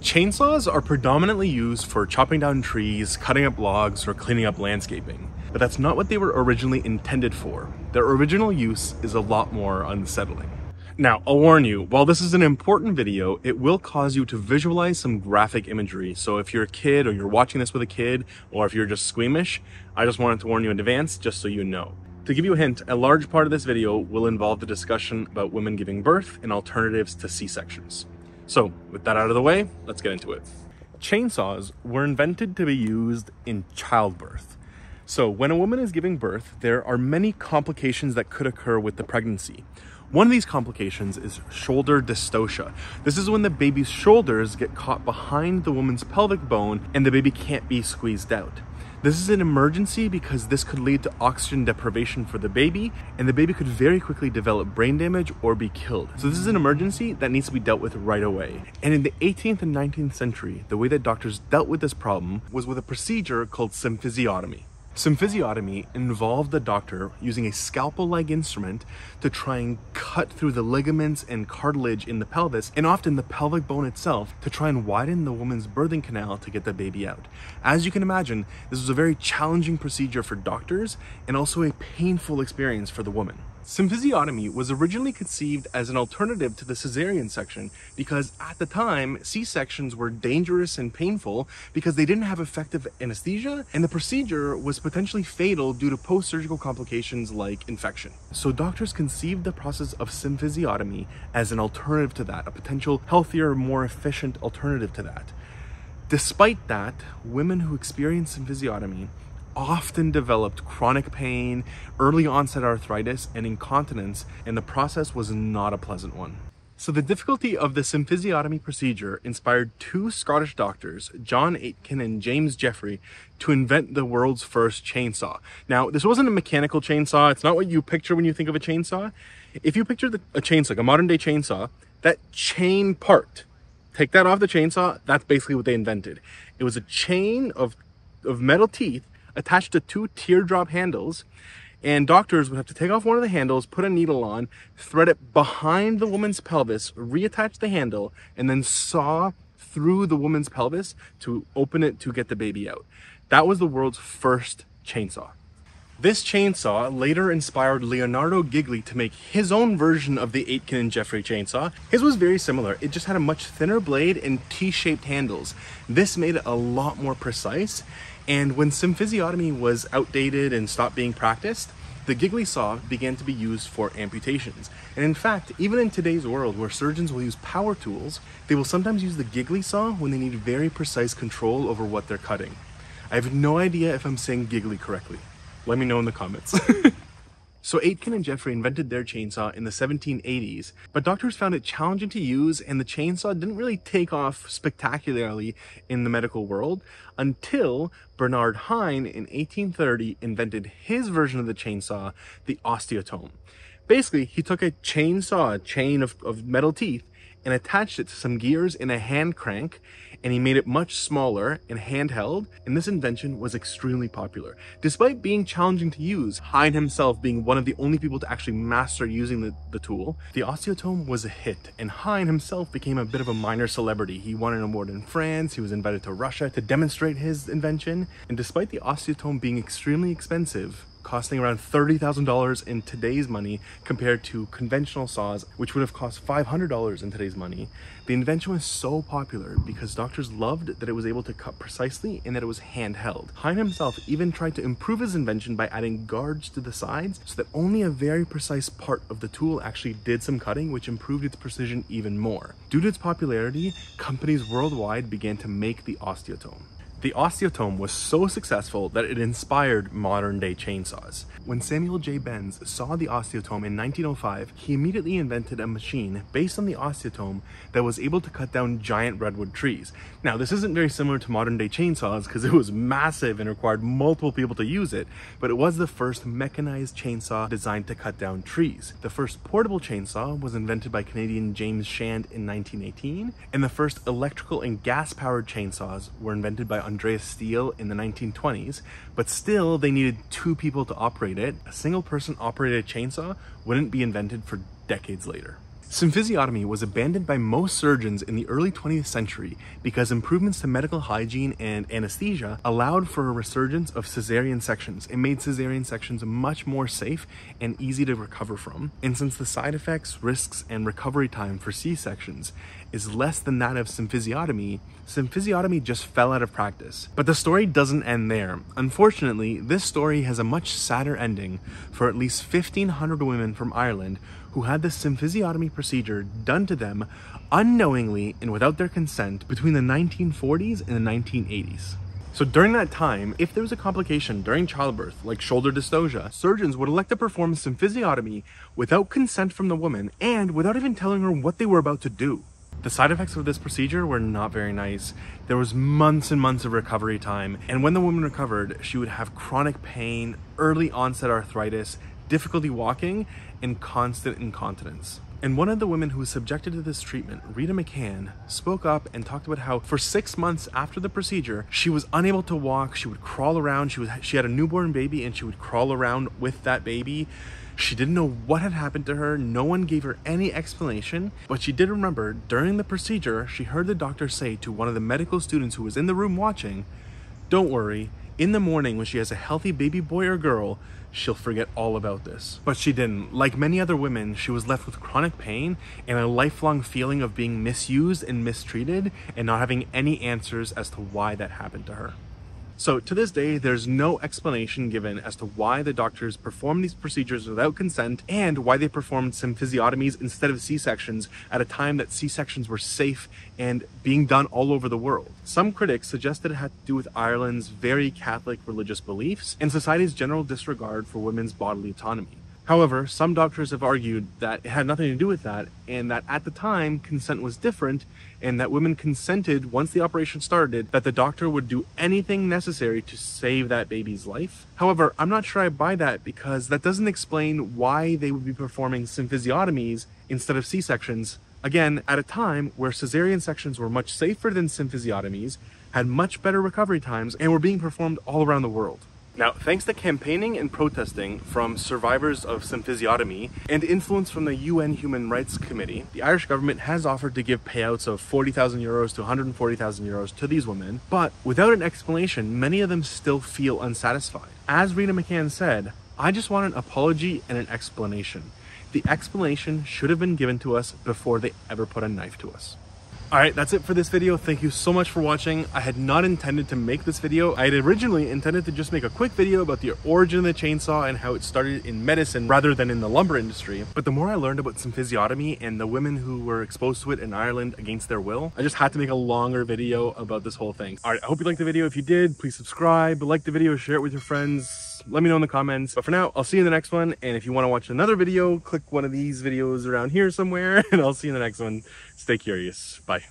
Chainsaws are predominantly used for chopping down trees, cutting up logs, or cleaning up landscaping. But that's not what they were originally intended for. Their original use is a lot more unsettling. Now, I'll warn you, while this is an important video, it will cause you to visualize some graphic imagery. So if you're a kid or you're watching this with a kid, or if you're just squeamish, I just wanted to warn you in advance, just so you know. To give you a hint, a large part of this video will involve the discussion about women giving birth and alternatives to C-sections. So with that out of the way, let's get into it. Chainsaws were invented to be used in childbirth. So when a woman is giving birth, there are many complications that could occur with the pregnancy. One of these complications is shoulder dystocia. This is when the baby's shoulders get caught behind the woman's pelvic bone and the baby can't be squeezed out. This is an emergency because this could lead to oxygen deprivation for the baby and the baby could very quickly develop brain damage or be killed. So this is an emergency that needs to be dealt with right away. And in the 18th and 19th century, the way that doctors dealt with this problem was with a procedure called symphysiotomy. Symphysiotomy involved the doctor using a scalpel-like instrument to try and cut through the ligaments and cartilage in the pelvis and often the pelvic bone itself to try and widen the woman's birthing canal to get the baby out. As you can imagine, this was a very challenging procedure for doctors and also a painful experience for the woman. Symphysiotomy was originally conceived as an alternative to the cesarean section because at the time, C-sections were dangerous and painful because they didn't have effective anesthesia and the procedure was potentially fatal due to post-surgical complications like infection. So doctors conceived the process of symphysiotomy as an alternative to that, a potential healthier, more efficient alternative to that. Despite that, women who experience symphysiotomy often developed chronic pain, early onset arthritis, and incontinence, and the process was not a pleasant one. So the difficulty of the symphysiotomy procedure inspired two Scottish doctors, John Aitken and James Jeffray, to invent the world's first chainsaw. Now, this wasn't a mechanical chainsaw. It's not what you picture when you think of a chainsaw. If you picture the, a chainsaw, like a modern day chainsaw, that chain part, take that off the chainsaw, that's basically what they invented. It was a chain of, of metal teeth attached to two teardrop handles and doctors would have to take off one of the handles, put a needle on, thread it behind the woman's pelvis, reattach the handle, and then saw through the woman's pelvis to open it to get the baby out. That was the world's first chainsaw. This chainsaw later inspired Leonardo Gigli to make his own version of the Aitken and Jeffray chainsaw. His was very similar. It just had a much thinner blade and T-shaped handles. This made it a lot more precise and when symphysiotomy was outdated and stopped being practiced, the Gigli saw began to be used for amputations. And in fact, even in today's world where surgeons will use power tools, they will sometimes use the Gigli saw when they need very precise control over what they're cutting. I have no idea if I'm saying Gigli correctly. Let me know in the comments. So Aitken and Jeffray invented their chainsaw in the 1780s, but doctors found it challenging to use and the chainsaw didn't really take off spectacularly in the medical world until Bernhard Heine in 1830 invented his version of the chainsaw, the osteotome. Basically, he took a chainsaw, a chain of, of metal teeth, and attached it to some gears in a hand crank and he made it much smaller and handheld and this invention was extremely popular. Despite being challenging to use, Heine himself being one of the only people to actually master using the, the tool, the osteotome was a hit and Heine himself became a bit of a minor celebrity. He won an award in France, he was invited to Russia to demonstrate his invention and despite the osteotome being extremely expensive, costing around $30,000 in today's money compared to conventional saws, which would have cost $500 in today's money. The invention was so popular because doctors loved that it was able to cut precisely and that it was handheld. Heine himself even tried to improve his invention by adding guards to the sides so that only a very precise part of the tool actually did some cutting, which improved its precision even more. Due to its popularity, companies worldwide began to make the osteotome. The osteotome was so successful that it inspired modern day chainsaws. When Samuel J. Bens saw the osteotome in 1905, he immediately invented a machine based on the osteotome that was able to cut down giant redwood trees. Now, this isn't very similar to modern day chainsaws because it was massive and required multiple people to use it, but it was the first mechanized chainsaw designed to cut down trees. The first portable chainsaw was invented by Canadian James Shand in 1918, and the first electrical and gas-powered chainsaws were invented by Andreas Stihl in the 1920s, but still they needed two people to operate it. A single person operated chainsaw wouldn't be invented for decades later. Symphysiotomy was abandoned by most surgeons in the early 20th century because improvements to medical hygiene and anesthesia allowed for a resurgence of cesarean sections. It made cesarean sections much more safe and easy to recover from. And since the side effects, risks, and recovery time for C-sections is less than that of symphysiotomy, symphysiotomy just fell out of practice. But the story doesn't end there. Unfortunately, this story has a much sadder ending for at least 1,500 women from Ireland who had the symphysiotomy procedure done to them unknowingly and without their consent between the 1940s and the 1980s. So during that time, if there was a complication during childbirth, like shoulder dystocia, surgeons would elect to perform symphysiotomy without consent from the woman and without even telling her what they were about to do. The side effects of this procedure were not very nice. There was months and months of recovery time, and when the woman recovered, she would have chronic pain, early onset arthritis, difficulty walking, and constant incontinence. And one of the women who was subjected to this treatment, Rita McCann, spoke up and talked about how for six months after the procedure, she was unable to walk. She would crawl around. She was she had a newborn baby and she would crawl around with that baby. She didn't know what had happened to her. No one gave her any explanation, but she did remember during the procedure, she heard the doctor say to one of the medical students who was in the room watching, "Don't worry, in the morning when she has a healthy baby boy or girl, she'll forget all about this. But she didn't. Like many other women, she was left with chronic pain and a lifelong feeling of being misused and mistreated and not having any answers as to why that happened to her. So to this day, there's no explanation given as to why the doctors performed these procedures without consent and why they performed symphysiotomies instead of C-sections at a time that C-sections were safe and being done all over the world. Some critics suggested it had to do with Ireland's very Catholic religious beliefs and society's general disregard for women's bodily autonomy. However, some doctors have argued that it had nothing to do with that and that at the time consent was different and that women consented once the operation started that the doctor would do anything necessary to save that baby's life. However, I'm not sure I buy that because that doesn't explain why they would be performing symphysiotomies instead of C-sections. Again, at a time where cesarean sections were much safer than symphysiotomies, had much better recovery times, and were being performed all around the world. Now, thanks to campaigning and protesting from survivors of symphysiotomy and influence from the UN Human Rights Committee, the Irish government has offered to give payouts of 40,000 euros to 140,000 euros to these women, but without an explanation, many of them still feel unsatisfied. As Rita McCann said, I just want an apology and an explanation. The explanation should have been given to us before they ever put a knife to us. Alright, that's it for this video. Thank you so much for watching. I had not intended to make this video. I had originally intended to just make a quick video about the origin of the chainsaw and how it started in medicine rather than in the lumber industry. But the more I learned about symphysiotomy and the women who were exposed to it in Ireland against their will, I just had to make a longer video about this whole thing. Alright, I hope you liked the video. If you did, please subscribe, like the video, share it with your friends. Let me know in the comments. But for now, I'll see you in the next one. And if you want to watch another video, click one of these videos around here somewhere and I'll see you in the next one. Stay curious. Bye.